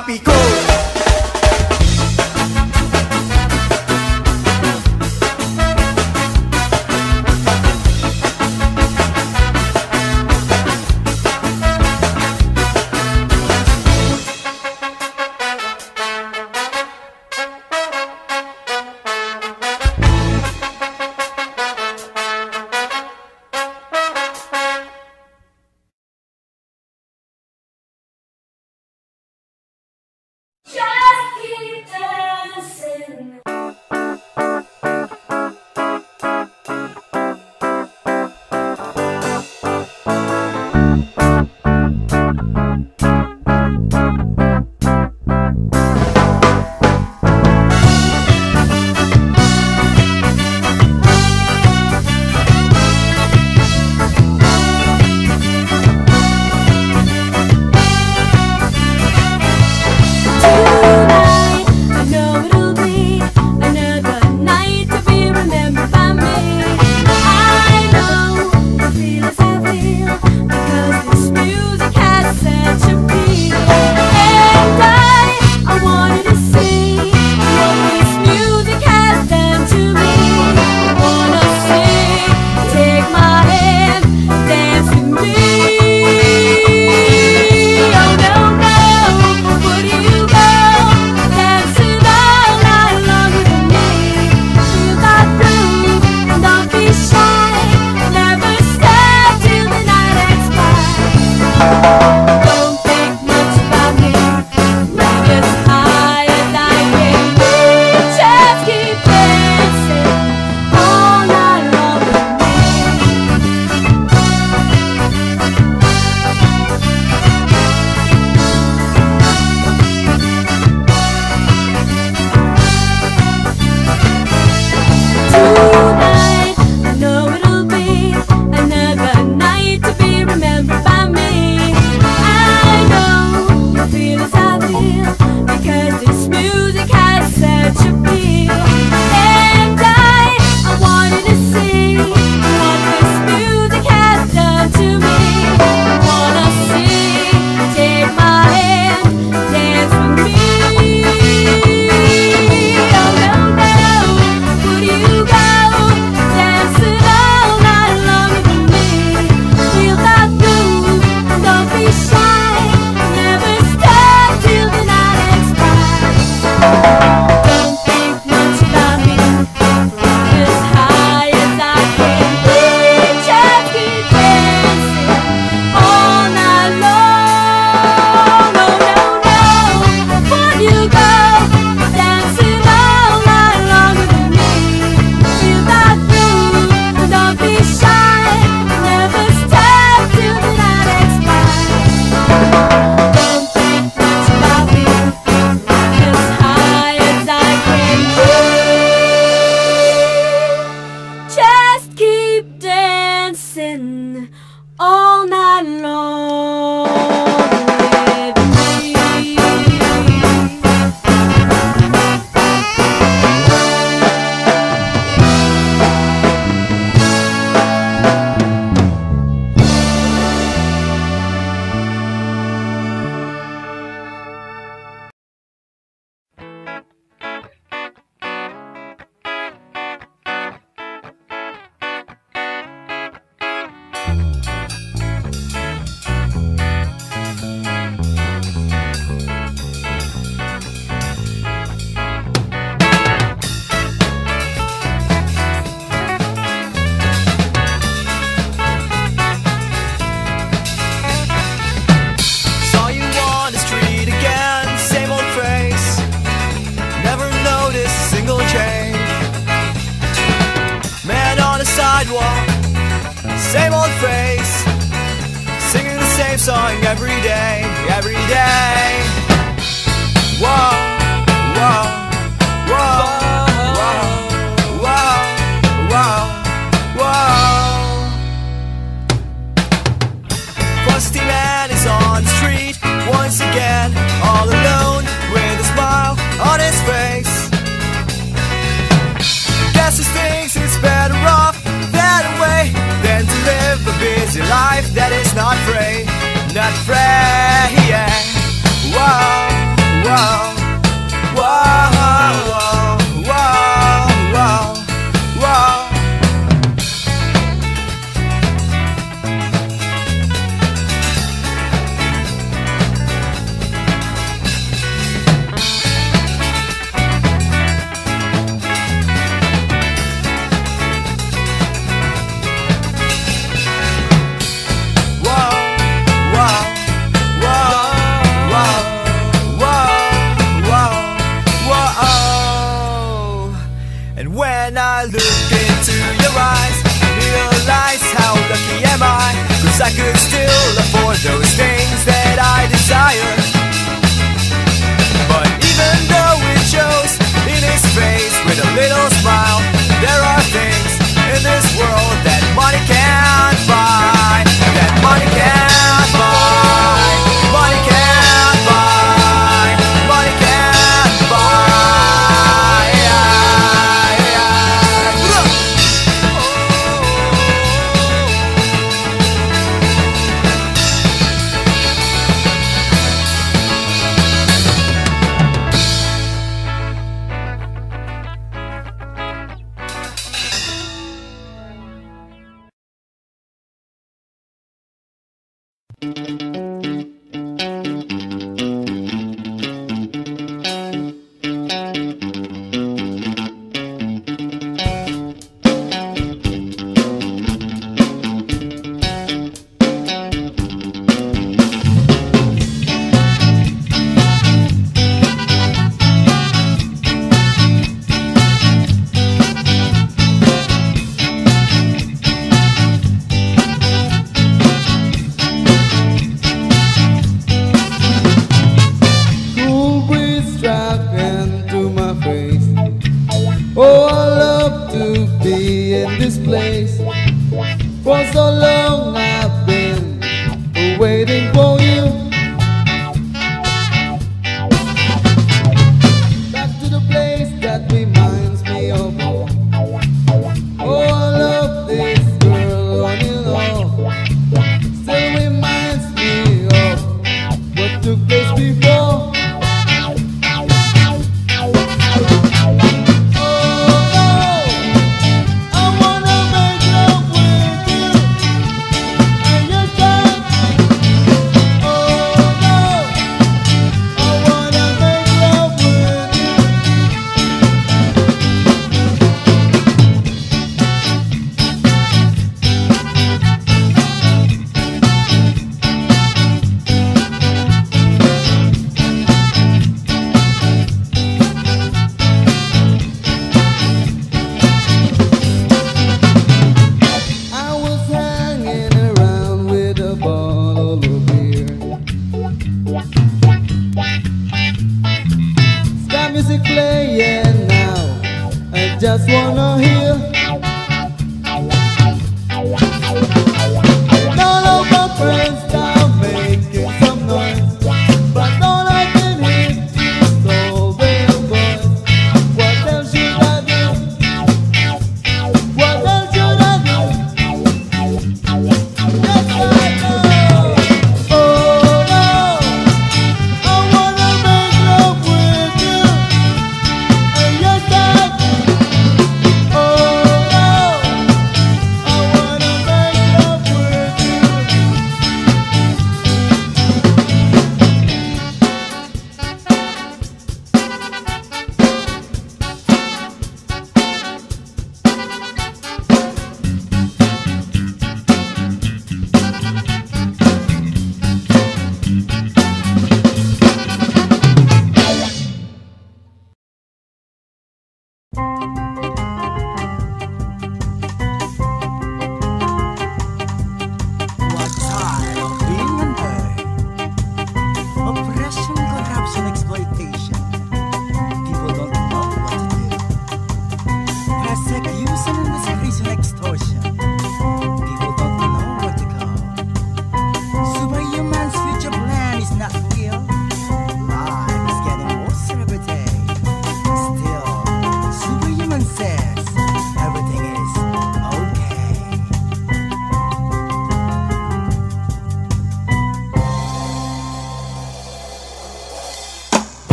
nang mapikon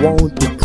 I won't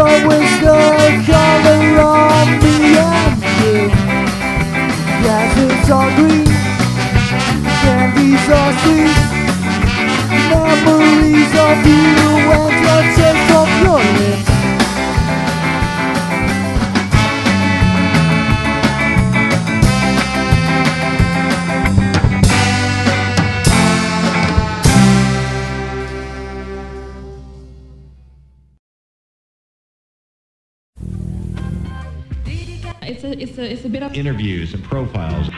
always the color of the onion. Grasses are green, candies are sweet. Memories of you and your taste of your It's a bit of interviews and profiles.